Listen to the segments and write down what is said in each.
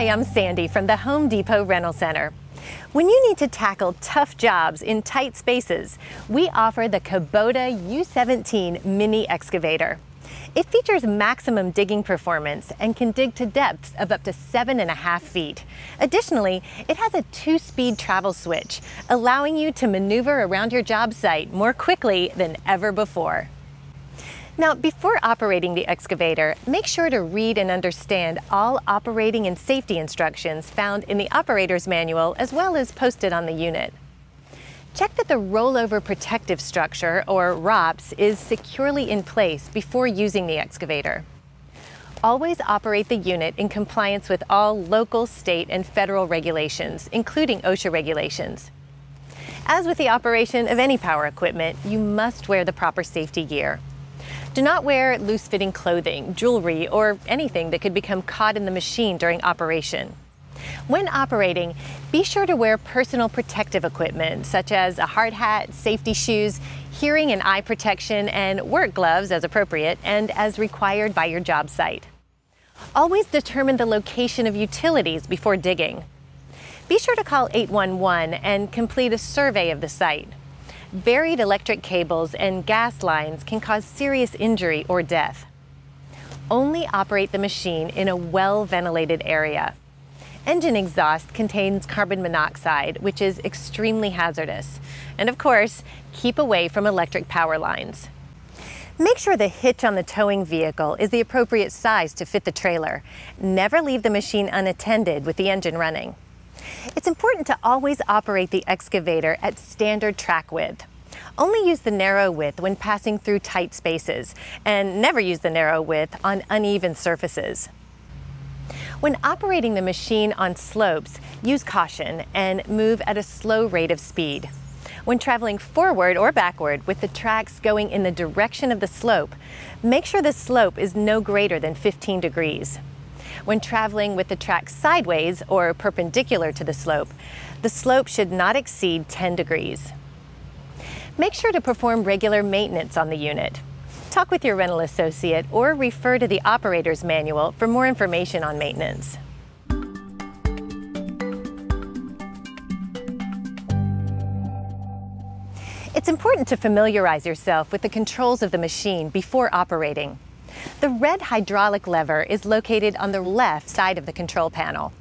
Hi, I'm Sandy from the Home Depot Rental Center. When you need to tackle tough jobs in tight spaces, we offer the Kubota U17 mini excavator. It features maximum digging performance and can dig to depths of up to seven and a half feet. Additionally, it has a two-speed travel switch, allowing you to maneuver around your job site more quickly than ever before. Now, before operating the excavator, make sure to read and understand all operating and safety instructions found in the operator's manual as well as posted on the unit. Check that the rollover protective structure, or ROPS, is securely in place before using the excavator. Always operate the unit in compliance with all local, state, and federal regulations, including OSHA regulations. As with the operation of any power equipment, you must wear the proper safety gear. Do not wear loose-fitting clothing, jewelry, or anything that could become caught in the machine during operation. When operating, be sure to wear personal protective equipment such as a hard hat, safety shoes, hearing and eye protection, and work gloves as appropriate and as required by your job site. Always determine the location of utilities before digging. Be sure to call 811 and complete a survey of the site. Buried electric cables and gas lines can cause serious injury or death. Only operate the machine in a well-ventilated area. Engine exhaust contains carbon monoxide, which is extremely hazardous. And of course, keep away from electric power lines. Make sure the hitch on the towing vehicle is the appropriate size to fit the trailer. Never leave the machine unattended with the engine running. It's important to always operate the excavator at standard track width. Only use the narrow width when passing through tight spaces, and never use the narrow width on uneven surfaces. When operating the machine on slopes, use caution and move at a slow rate of speed. When traveling forward or backward with the tracks going in the direction of the slope, make sure the slope is no greater than 15 degrees. When traveling with the track sideways or perpendicular to the slope, the slope should not exceed 10 degrees. Make sure to perform regular maintenance on the unit. Talk with your rental associate or refer to the operator's manual for more information on maintenance. It's important to familiarize yourself with the controls of the machine before operating. The red hydraulic lever is located on the left side of the control panel.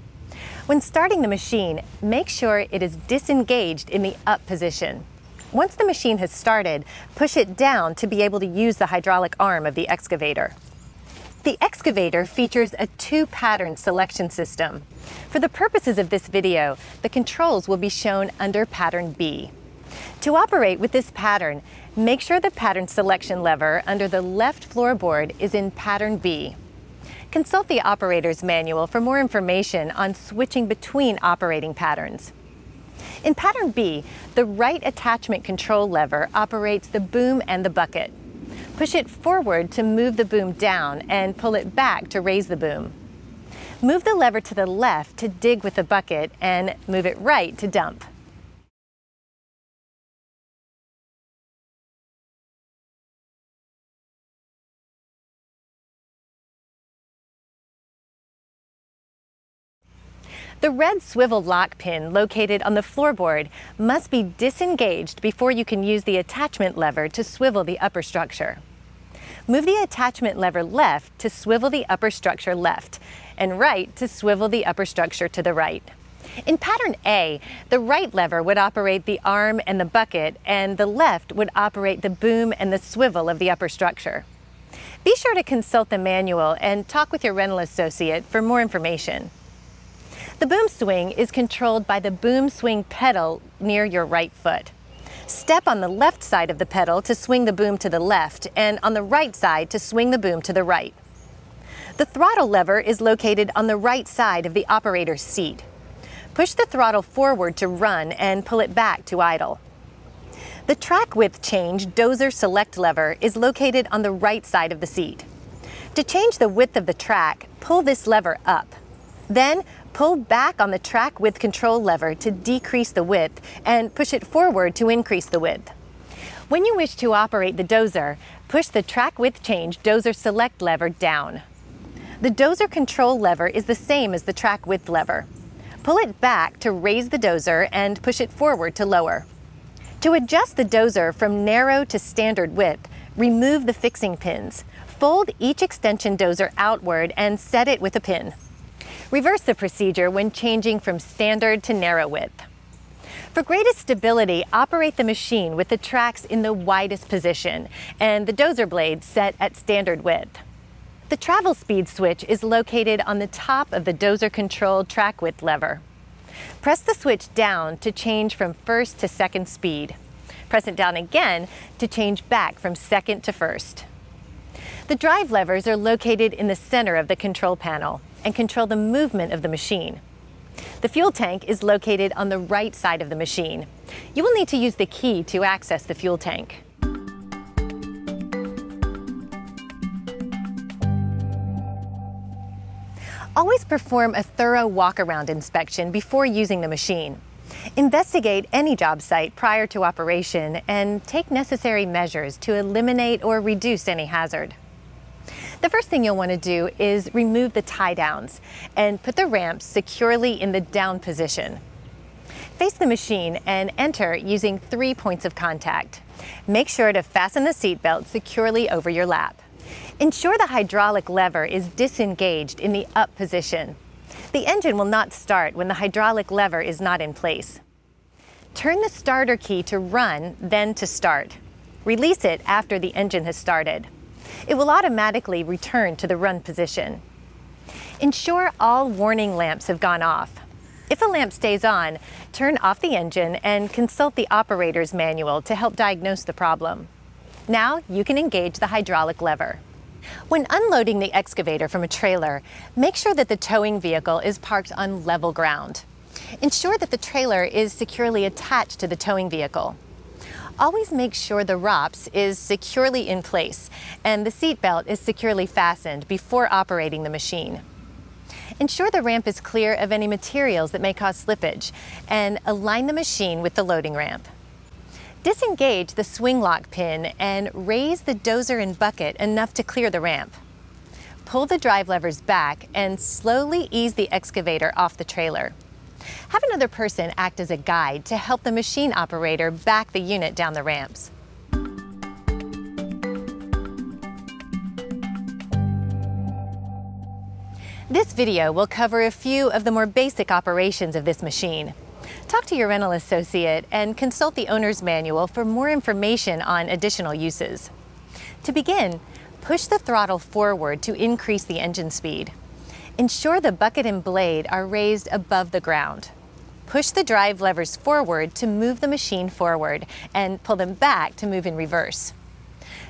When starting the machine, make sure it is disengaged in the up position. Once the machine has started, push it down to be able to use the hydraulic arm of the excavator. The excavator features a two-pattern selection system. For the purposes of this video, the controls will be shown under pattern B. To operate with this pattern, make sure the pattern selection lever under the left floorboard is in pattern B. Consult the operator's manual for more information on switching between operating patterns. In pattern B, the right attachment control lever operates the boom and the bucket. Push it forward to move the boom down and pull it back to raise the boom. Move the lever to the left to dig with the bucket and move it right to dump. The red swivel lock pin located on the floorboard must be disengaged before you can use the attachment lever to swivel the upper structure. Move the attachment lever left to swivel the upper structure left, and right to swivel the upper structure to the right. In pattern A, the right lever would operate the arm and the bucket, and the left would operate the boom and the swivel of the upper structure. Be sure to consult the manual and talk with your rental associate for more information. The boom swing is controlled by the boom swing pedal near your right foot. Step on the left side of the pedal to swing the boom to the left and on the right side to swing the boom to the right. The throttle lever is located on the right side of the operator's seat. Push the throttle forward to run and pull it back to idle. The track width change dozer select lever is located on the right side of the seat. To change the width of the track, pull this lever up. Then Pull back on the track width control lever to decrease the width and push it forward to increase the width. When you wish to operate the dozer, push the track width change dozer select lever down. The dozer control lever is the same as the track width lever. Pull it back to raise the dozer and push it forward to lower. To adjust the dozer from narrow to standard width, remove the fixing pins. Fold each extension dozer outward and set it with a pin. Reverse the procedure when changing from standard to narrow width. For greatest stability, operate the machine with the tracks in the widest position and the dozer blade set at standard width. The travel speed switch is located on the top of the dozer controlled track width lever. Press the switch down to change from first to second speed. Press it down again to change back from second to first. The drive levers are located in the center of the control panel and control the movement of the machine. The fuel tank is located on the right side of the machine. You will need to use the key to access the fuel tank. Always perform a thorough walk-around inspection before using the machine. Investigate any job site prior to operation and take necessary measures to eliminate or reduce any hazard. The first thing you'll want to do is remove the tie downs and put the ramps securely in the down position. Face the machine and enter using three points of contact. Make sure to fasten the seatbelt securely over your lap. Ensure the hydraulic lever is disengaged in the up position. The engine will not start when the hydraulic lever is not in place. Turn the starter key to run, then to start. Release it after the engine has started. It will automatically return to the run position. Ensure all warning lamps have gone off. If a lamp stays on, turn off the engine and consult the operator's manual to help diagnose the problem. Now you can engage the hydraulic lever. When unloading the excavator from a trailer, make sure that the towing vehicle is parked on level ground. Ensure that the trailer is securely attached to the towing vehicle. Always make sure the ROPS is securely in place and the seat belt is securely fastened before operating the machine. Ensure the ramp is clear of any materials that may cause slippage and align the machine with the loading ramp. Disengage the swing lock pin and raise the dozer and bucket enough to clear the ramp. Pull the drive levers back and slowly ease the excavator off the trailer. Have another person act as a guide to help the machine operator back the unit down the ramps. This video will cover a few of the more basic operations of this machine. Talk to your rental associate and consult the owner's manual for more information on additional uses. To begin, push the throttle forward to increase the engine speed. Ensure the bucket and blade are raised above the ground. Push the drive levers forward to move the machine forward and pull them back to move in reverse.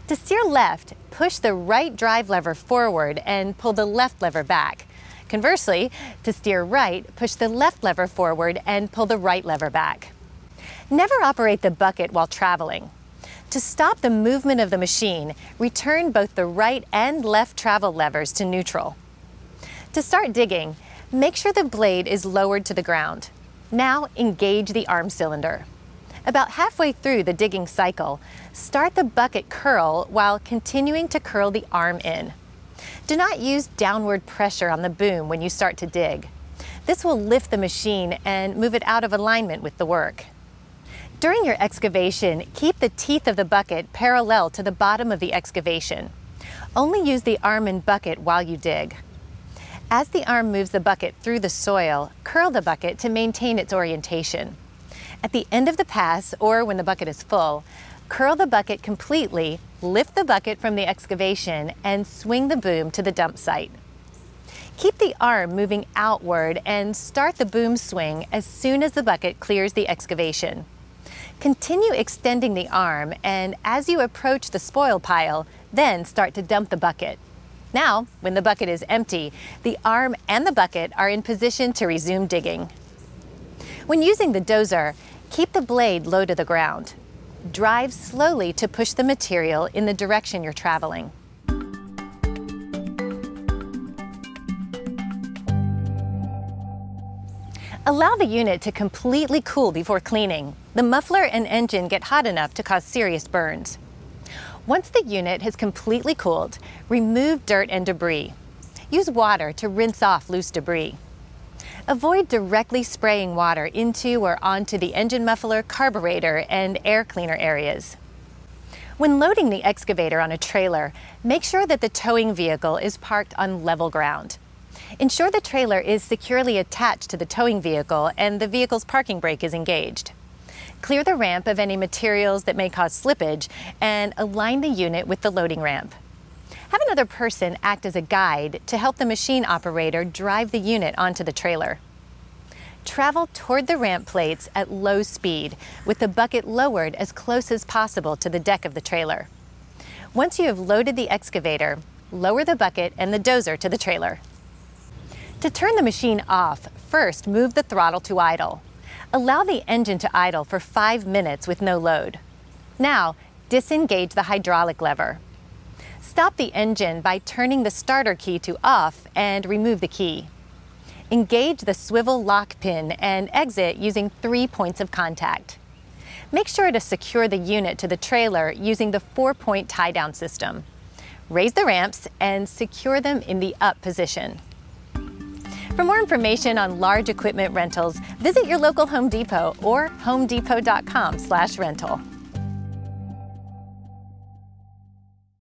To steer left, push the right drive lever forward and pull the left lever back. Conversely, to steer right, push the left lever forward and pull the right lever back. Never operate the bucket while traveling. To stop the movement of the machine, return both the right and left travel levers to neutral. To start digging, make sure the blade is lowered to the ground. Now engage the arm cylinder. About halfway through the digging cycle, start the bucket curl while continuing to curl the arm in. Do not use downward pressure on the boom when you start to dig. This will lift the machine and move it out of alignment with the work. During your excavation, keep the teeth of the bucket parallel to the bottom of the excavation. Only use the arm and bucket while you dig. As the arm moves the bucket through the soil, curl the bucket to maintain its orientation. At the end of the pass, or when the bucket is full, curl the bucket completely, lift the bucket from the excavation, and swing the boom to the dump site. Keep the arm moving outward and start the boom swing as soon as the bucket clears the excavation. Continue extending the arm, and as you approach the spoil pile, then start to dump the bucket. Now, when the bucket is empty, the arm and the bucket are in position to resume digging. When using the dozer, keep the blade low to the ground. Drive slowly to push the material in the direction you're traveling. Allow the unit to completely cool before cleaning. The muffler and engine get hot enough to cause serious burns. Once the unit has completely cooled, remove dirt and debris. use water to rinse off loose debris. Avoid directly spraying water into or onto the engine muffler, carburetor, and air cleaner areas. When loading the excavator on a trailer, make sure that the towing vehicle is parked on level ground. Ensure the trailer is securely attached to the towing vehicle and the vehicle's parking brake is engaged. Clear the ramp of any materials that may cause slippage and align the unit with the loading ramp. Have another person act as a guide to help the machine operator drive the unit onto the trailer. Travel toward the ramp plates at low speed with the bucket lowered as close as possible to the deck of the trailer. Once you have loaded the excavator, lower the bucket and the dozer to the trailer. To turn the machine off, first move the throttle to idle. Allow the engine to idle for five minutes with no load. Now, disengage the hydraulic lever. Stop the engine by turning the starter key to off and remove the key. Engage the swivel lock pin and exit using three points of contact. Make sure to secure the unit to the trailer using the four-point tie-down system. Raise the ramps and secure them in the up position. For more information on large equipment rentals, visit your local Home Depot or homedepot.com/rental.